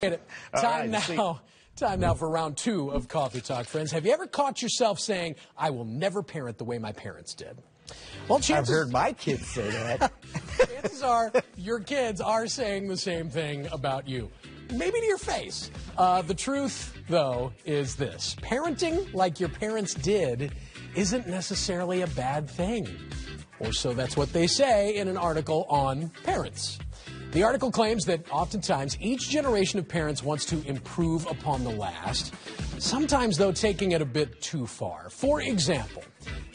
Time right, now. see- Time now for round two of Coffee Talk, friends. Have you ever caught yourself saying, "I will never parent the way my parents did"? Well, chances... I've heard my kids say that. chances are your kids are saying the same thing about you. Maybe to your face. Uh, the truth, though, is this: parenting like your parents did isn't necessarily a bad thing. Or so that's what they say in an article on parents. The article claims that oftentimes each generation of parents wants to improve upon the last, sometimes, though, taking it a bit too far. For example,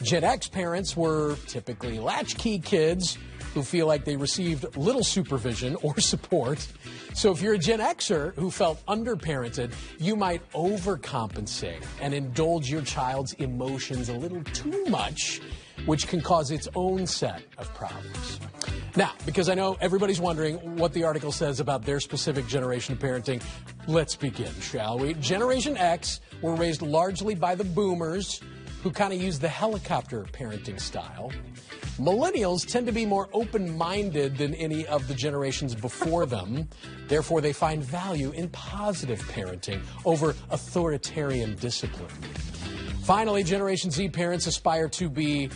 Gen X parents were typically latchkey kids who feel like they received little supervision or support. So if you're a Gen Xer who felt underparented, you might overcompensate and indulge your child's emotions a little too much, which can cause its own set of problems. Now, because I know everybody's wondering what the article says about their specific generation of parenting, let's begin, shall we? Generation X were raised largely by the boomers who kind of use the helicopter parenting style. Millennials tend to be more open minded than any of the generations before them. Therefore, they find value in positive parenting over authoritarian discipline. Finally, Generation Z parents aspire to be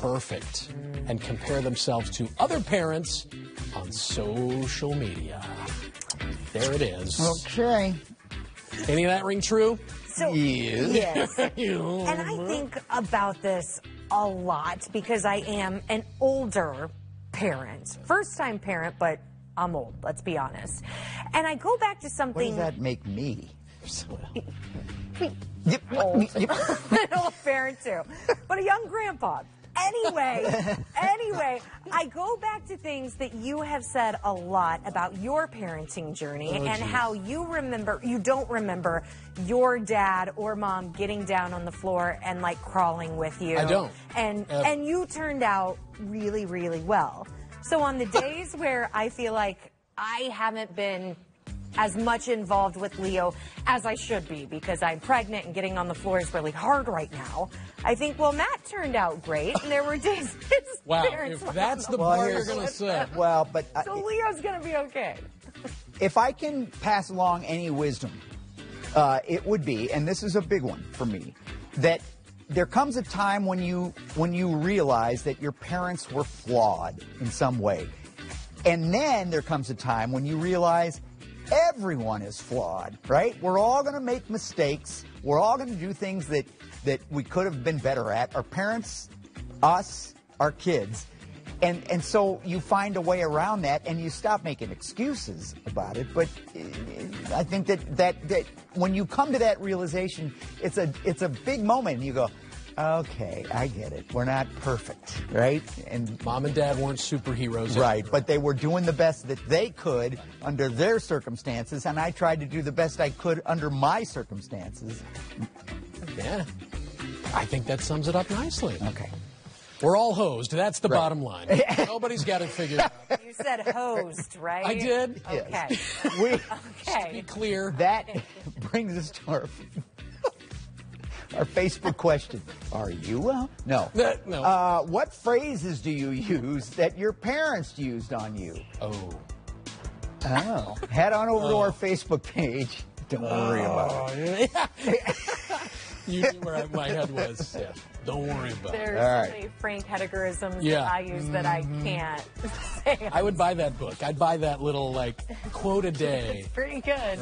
perfect and compare themselves to other parents on social media. There it is. okay. Any of that ring true? So, Yes. yes. And I think about this a lot because I am an older parent. First time parent, but I'm old, let's be honest. And I go back to What something does that make me? old. an old parent too. But a young grandpa. Anyway, anyway, I go back to things that you have said a lot about your parenting journey Oh, and geez. how you remember, you don't remember your dad or mom getting down on the floor and like crawling with you. I don't. And Ever. and you turned out really, really well. So on the days where I feel like I haven't been as much involved with Leo as I should be because I'm pregnant and getting on the floor is really hard right now. I think, well, Matt turned out great, and there were days his Wow, parents if that's the Well, part you're going to say. Well, but uh, So Leo's gonna be okay. if I can pass along any wisdom, uh, it would be, and this is a big one for me, that there comes a time when you when you realize that your parents were flawed in some way, and then there comes a time when you realize everyone is flawed. Right? We're all going to make mistakes. We're all going to do things that that we could have been better at. Our parents, us, our kids. And and so you find a way around that, and you stop making excuses about it. But uh, I think that that that when you come to that realization, it's a it's a big moment, and you go, okay, I get it. We're not perfect, right? And Mom and dad weren't superheroes. right, either. but they were doing the best that they could under their circumstances, and I tried to do the best I could under my circumstances. Yeah. I think that sums it up nicely. Okay. We're all hosed. That's the Right. bottom line. Nobody's got it figured out. You said hosed, right? I did. Okay. We. Be clear. That brings us to our our Facebook question. Are you well? No. No, no. Uh, what phrases do you use that your parents used on you? oh. Oh. Head on over to our Facebook page. Don't worry about it. you knew where I, my head was. Yeah. Don't worry about it. There's All right. so many Frank Hedegarisms Yeah. that I use that I can't say. I would buy that book. I'd buy that little like quote a day. it's Pretty good.